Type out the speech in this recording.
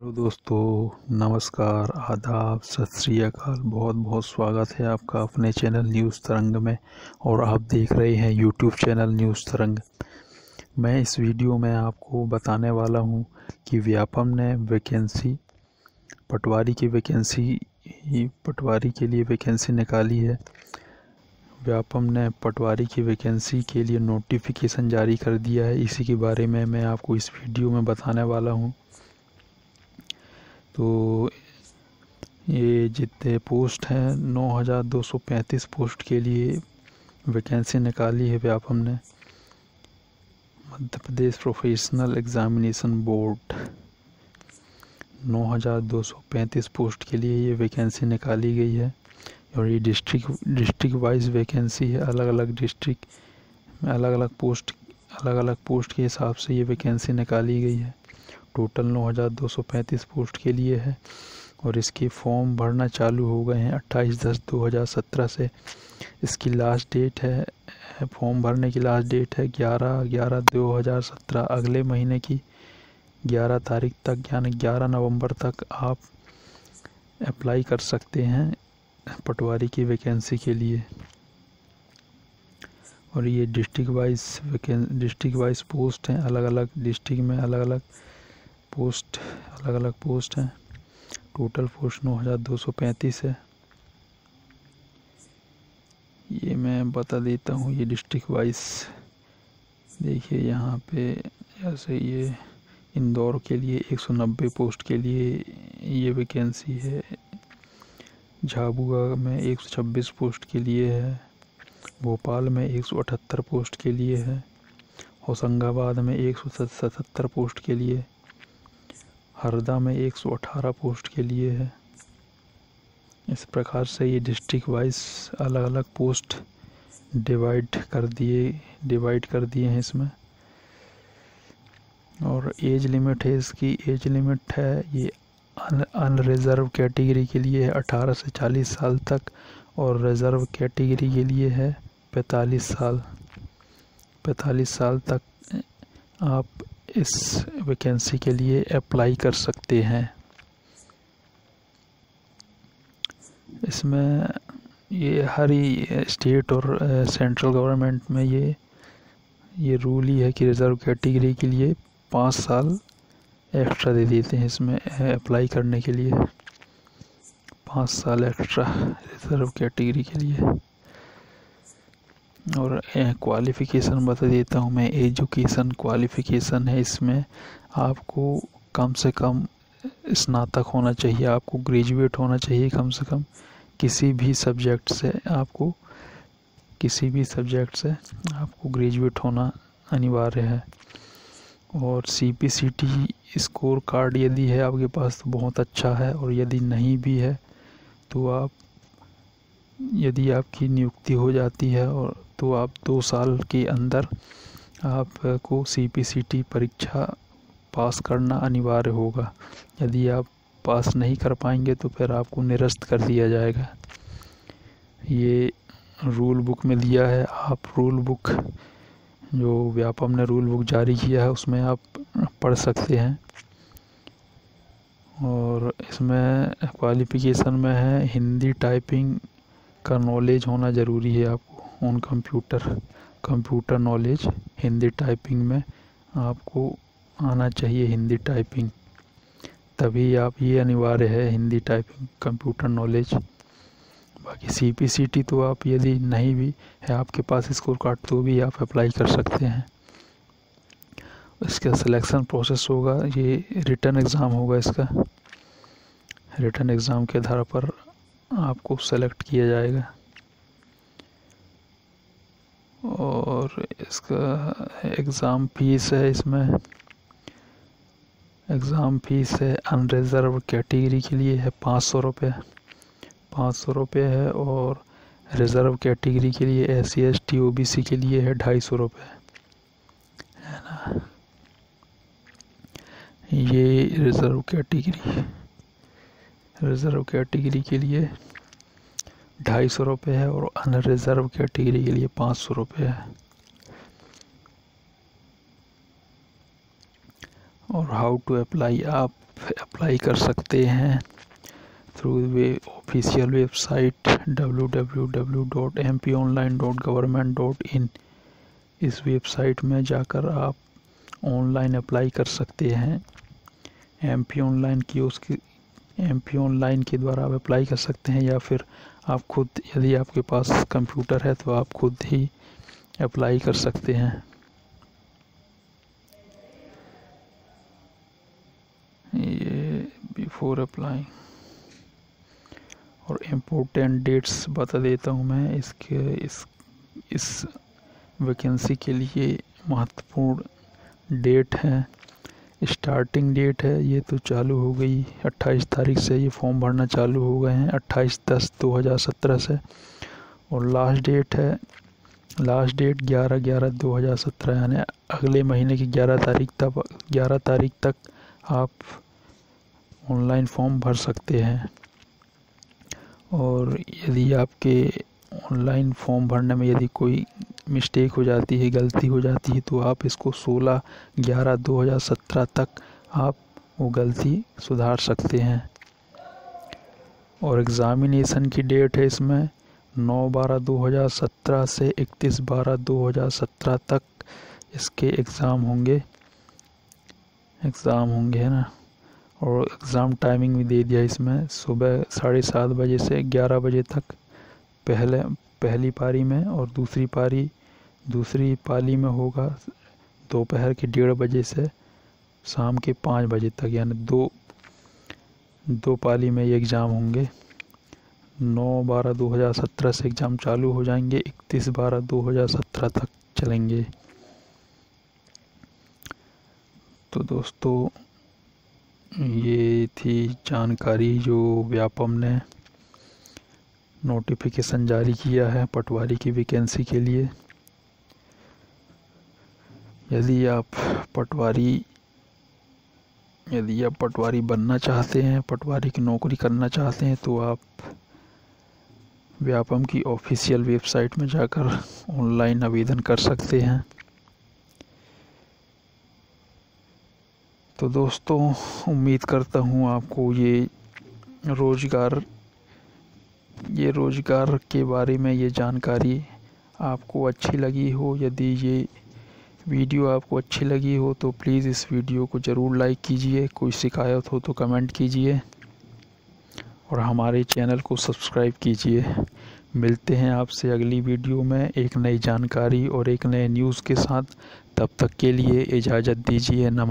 Hello दोस्तों, नमस्कार, आदाब, सत श्रीकाल बहुत बहुत स्वागत है आपका अपने चैनल न्यूज़ तरंग में और आप देख रहे हैं यूट्यूब चैनल न्यूज़ तरंग। मैं इस वीडियो में आपको बताने वाला हूँ कि व्यापम ने वैकेंसी, पटवारी की वैकेंसी पटवारी के लिए वैकेंसी निकाली है। व्यापम ने पटवारी की वैकेंसी के लिए नोटिफिकेशन जारी कर दिया है। इसी के बारे में मैं आपको इस वीडियो में बताने वाला हूँ। तो ये जितने पोस्ट हैं, नौ हज़ार दो सौ पैंतीस पोस्ट के लिए वैकेंसी निकाली है व्यापम ने Madhya Pradesh professional examination board नौ हज़ार दो सौ पैंतीस पोस्ट के लिए ये वैकेंसी निकाली गई है। और ये डिस्ट्रिक्ट डिस्ट्रिक्ट वाइज वैकेंसी है अलग अलग डिस्ट्रिक्ट में अलग अलग पोस्ट अलग अलग पोस्ट के हिसाब से ये वैकेंसी निकाली गई है। टोटल नौ हज़ार दो सौ पैंतीस पोस्ट के लिए है और इसके फॉर्म भरना चालू हो गए हैं अट्ठाईस दस दो हज़ार सत्रह से। इसकी लास्ट डेट है फॉर्म भरने की लास्ट डेट है ग्यारह ग्यारह दो हज़ार सत्रह अगले महीने की। ग्यारह तारीख तक, यानी ग्यारह नवंबर तक आप अप्लाई कर सकते हैं पटवारी की वैकेंसी के लिए। और ये district wise district wise post हैं अलग अलग डिस्ट्रिक्ट में अलग अलग पोस्ट अलग अलग पोस्ट हैं। टोटल पोस्ट नौ हज़ार दो सौ पैंतीस है। ये मैं बता देता हूँ, ये डिस्ट्रिक्ट वाइज देखिए यहाँ पे जैसे ये इंदौर के लिए 190 पोस्ट के लिए ये वैकेंसी है। झाबुआ में 126 पोस्ट के लिए है। भोपाल में 178 पोस्ट के लिए है। होशंगाबाद में 177 पोस्ट के लिए। हरदा में 118 पोस्ट के लिए है। इस प्रकार से ये डिस्ट्रिक्ट वाइज अलग अलग पोस्ट डिवाइड कर दिए डिवाइड कर दिए हैं इसमें। और एज लिमिट है इसकी। एज लिमिट है ये अनरिज़र्व कैटेगरी के लिए है, अठारह से चालीस साल तक। और रिज़र्व कैटेगरी के लिए है पैंतालीस साल। पैंतालीस साल तक आप इस वैकेंसी के लिए अप्लाई कर सकते हैं। इसमें ये हर ही स्टेट और सेंट्रल गवर्नमेंट में ये ये रूल ही है कि रिज़र्व कैटेगरी के लिए पाँच साल एक्स्ट्रा दे देते हैं इसमें अप्लाई करने के लिए। पाँच साल एक्स्ट्रा रिज़र्व कैटेगरी के लिए। और क्वालिफ़िकेशन बता देता हूँ मैं। एजुकेशन क्वालिफ़िकेशन है इसमें। आपको कम से कम स्नातक होना चाहिए, आपको ग्रेजुएट होना चाहिए कम से कम। किसी भी सब्जेक्ट से आपको, किसी भी सब्जेक्ट से आपको ग्रेजुएट होना अनिवार्य है। और C P C T score card यदि है आपके पास तो बहुत अच्छा है, और यदि नहीं भी है तो आप यदि आपकी नियुक्ति हो जाती है और तो आप दो साल के अंदर आपको सी पी सी टी परीक्षा पास करना अनिवार्य होगा। यदि आप पास नहीं कर पाएँगे तो फिर आपको निरस्त कर दिया जाएगा। ये रूल बुक में दिया है। आप रूल बुक जो व्यापम ने रूल बुक जारी किया है, उसमें आप पढ़ सकते हैं। और इसमें क्वालिफ़िकेशन में है, हिंदी टाइपिंग का नॉलेज होना ज़रूरी है आपको on computer computer knowledge Hindi typing में आपको आना चाहिए हिंदी टाइपिंग तभी आप ये अनिवार्य है हिंदी टाइपिंग कंप्यूटर नॉलेज बाकी सी पी सी टी तो आप यदि नहीं भी है, आपके पास स्कोर कार्ड तो भी आप अप्लाई कर सकते हैं. इसका सिलेक्शन प्रोसेस होगा, ये रिटर्न एग्ज़ाम होगा इसका. रिटर्न एग्ज़ाम के आधार पर आपको सेलेक्ट किया जाएगा। और इसका एग्ज़ाम फ़ीस है इसमें। एग्ज़ाम फ़ीस है अनरिज़र्व कैटेगरी के लिए है पाँच सौ रुपये। पाँच सौ रुपये है और रिज़र्व कैटेगरी के लिए S C S T O B C के लिए है ढाई सौ रुपये। है ना? ये रिज़र्व कैटेगरी रिज़र्व कैटेगरी के लिए ढाई सौ रुपये है और अनरिज़र्व कैटेगरी के लिए पाँच सौ रुपये है। और हाउ टू अप्लाई आप अप्लाई कर सकते हैं थ्रू वे ऑफिशियल वेबसाइट www.mponline.government.in इस वेबसाइट में जाकर आप ऑनलाइन अप्लाई कर सकते हैं। एम पी ऑनलाइन की उसकी एम पी ऑनलाइन के द्वारा आप अप्लाई कर सकते हैं या फिर आप खुद, यदि आपके पास कंप्यूटर है तो आप खुद ही अप्लाई कर सकते हैं। ये बिफोर अप्लाई और इम्पोर्टेंट डेट्स बता देता हूँ मैं, इसके, इस इस वैकेंसी के लिए महत्वपूर्ण डेट है। स्टार्टिंग डेट है, ये तो चालू हो गई। 28 तारीख से ये फॉर्म भरना चालू हो गए हैं। 28 दस 2017 से। और लास्ट डेट है लास्ट डेट 11 11 2017 यानी अगले महीने की 11 तारीख तक 11 तारीख तक आप ऑनलाइन फॉर्म भर सकते हैं। और यदि आपके ऑनलाइन फॉर्म भरने में यदि कोई मिस्टेक हो जाती है, गलती हो जाती है तो आप इसको 16 ग्यारह 2017 तक आप वो गलती सुधार सकते हैं। और एग्ज़ामिनेशन की डेट है इसमें 9 बारह 2017 से 31 बारह 2017 तक इसके एग्ज़ाम होंगे। एग्ज़ाम होंगे, है ना? और एग्ज़ाम टाइमिंग भी दे दिया इसमें सुबह साढ़े सात बजे से ग्यारह बजे तक। पहले पहली पारी में और दूसरी पारी, दूसरी पाली में होगा दोपहर के डेढ़ बजे से शाम के पाँच बजे तक, यानी दो दो पाली में ये एग्ज़ाम होंगे। नौ बारह दो हज़ार सत्रह से एग्ज़ाम चालू हो जाएँगे, इकतीस बारह दो हज़ार सत्रह तक चलेंगे। तो दोस्तों, ये थी जानकारी जो व्यापम ने नोटिफिकेशन जारी किया है पटवारी की वैकेंसी के लिए। यदि आप पटवारी, यदि आप पटवारी बनना चाहते हैं, पटवारी की नौकरी करना चाहते हैं तो आप व्यापम की ऑफिशियल वेबसाइट में जाकर ऑनलाइन आवेदन कर सकते हैं। तो दोस्तों, उम्मीद करता हूँ आपको ये रोज़गार ये रोज़गार के बारे में ये जानकारी आपको अच्छी लगी हो, यदि ये वीडियो आपको अच्छी लगी हो तो प्लीज़ इस वीडियो को ज़रूर लाइक कीजिए। कोई शिकायत हो तो कमेंट कीजिए और हमारे चैनल को सब्सक्राइब कीजिए। मिलते हैं आपसे अगली वीडियो में एक नई जानकारी और एक नए न्यूज़ के साथ। तब तक के लिए इजाज़त दीजिए। नमस्कार।